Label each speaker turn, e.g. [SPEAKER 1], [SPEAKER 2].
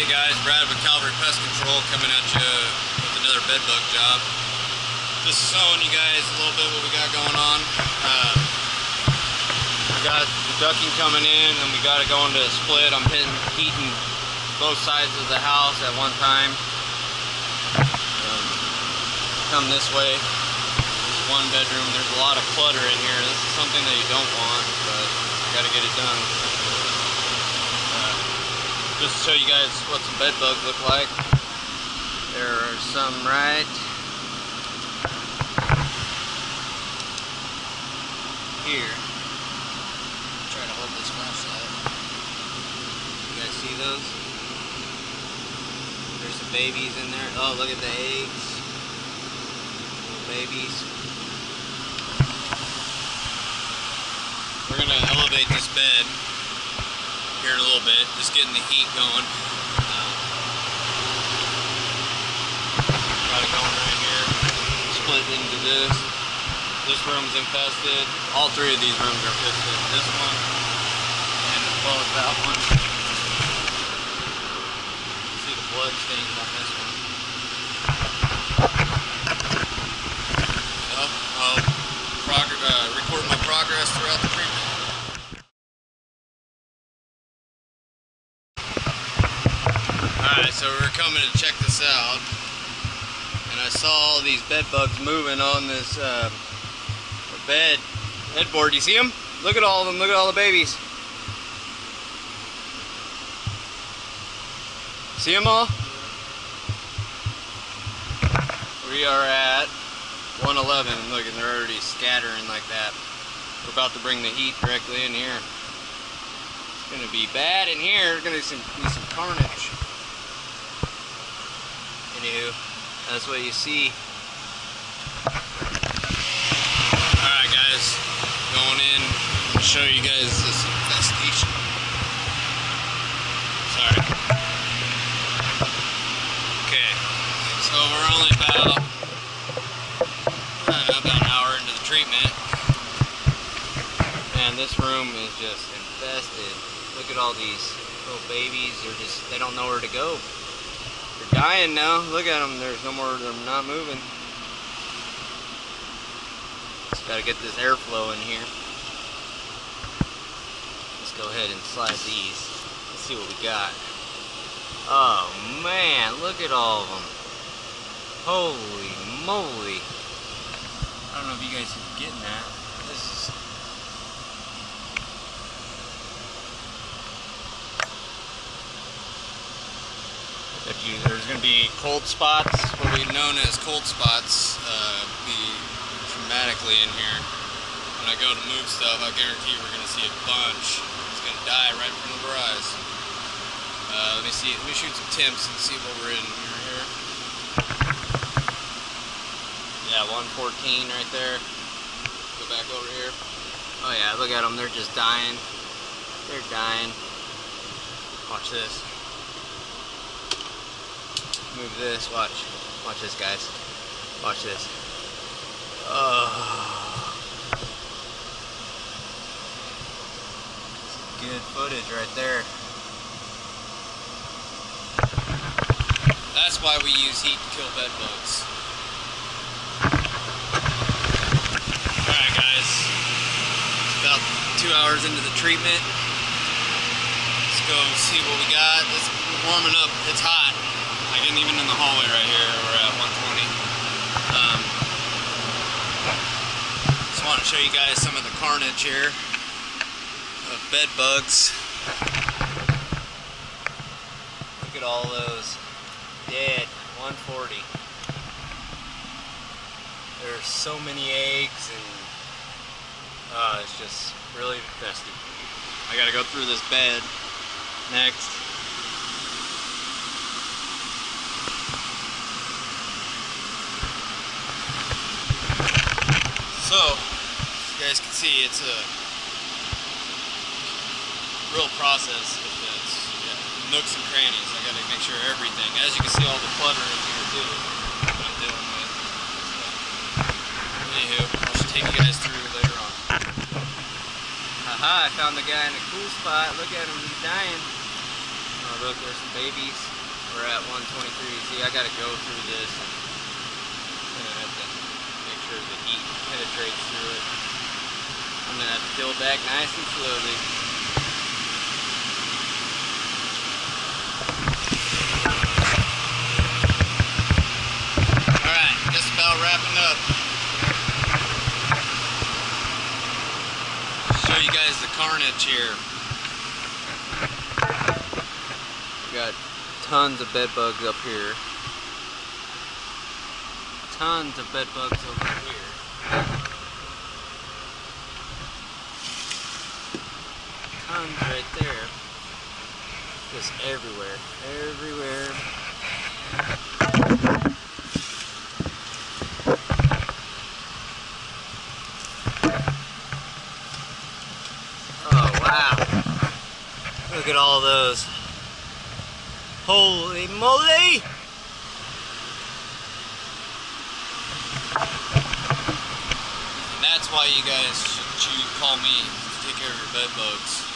[SPEAKER 1] Hey guys, Brad with Cavalry Pest Control coming at you with another bed bug job. Just showing you guys a little bit what we got going on. Uh, we got the ducking coming in and we got it going to a split. I'm hitting, heating both sides of the house at one time. Um, come this way. This one bedroom. There's a lot of clutter in here. This is something that you don't want, but you gotta get it done just to show you guys what some bed bugs look like. There are some right here. Try to hold this flashlight. You guys see those? There's some babies in there. Oh, look at the eggs. Little babies. We're gonna elevate this bed here in a little bit, just getting the heat going. Got it going right here. Split into this. This room's infested. All three of these rooms are infested. This one, and as well as that one. See the blood stains on this one. So, I'll uh, record my progress throughout the treatment. Alright, so we are coming to check this out. And I saw all these bed bugs moving on this uh, bed headboard. You see them? Look at all of them. Look at all the babies. See them all? We are at 111. Look, and they're already scattering like that. We're about to bring the heat directly in here. It's gonna be bad in here. There's gonna be some, be some carnage. Anywho, that's what you see. Alright guys, going in, I'm gonna show you guys this infestation. Sorry. Okay, so we're only about, know, about an hour into the treatment. And this room is just infested. Look at all these little babies, they're just, they don't know where to go. Dying now. Look at them. There's no more. They're not moving. Just got to get this airflow in here. Let's go ahead and slide these. Let's see what we got. Oh man, look at all of them. Holy moly. I don't know if you guys are getting that. This is you, there's going to be cold spots, what we known as cold spots, uh, be dramatically in here. When I go to move stuff, I guarantee we're going to see a bunch. It's going to die right in front of our eyes. Uh, let me see. Let me shoot some temps and see what we're in here. Yeah, 114 right there. Go back over here. Oh yeah, look at them. They're just dying. They're dying. Watch this move this. Watch. Watch this, guys. Watch this. Oh. Good footage right there. That's why we use heat to kill bed bugs. Alright guys, it's about two hours into the treatment. Let's go see what we got. It's warming up, it's hot even in the hallway right here, we're at 120. Um, just want to show you guys some of the carnage here of bed bugs. Look at all those dead, 140. There's so many eggs and uh, it's just really infested. I gotta go through this bed next. So, you guys can see it's a real process. It's yeah, nooks and crannies. I got to make sure everything. As you can see, all the clutter in here too. I'm dealing with. So, Anywho, I'll just take you guys through later on. Haha! I found the guy in a cool spot. Look at him, he's dying. Oh look, there's some babies. we're at 123. See, I gotta go through this and I have to the heat penetrates through it. I'm have to fill back nice and slowly. Alright, just about wrapping up. Show you guys the carnage here. We got tons of bed bugs up here. Tons of bed bugs over here. Tons right there. Just everywhere. Everywhere. Oh wow. Look at all those. Holy moly! That's why you guys should call me to take care of your bed bugs.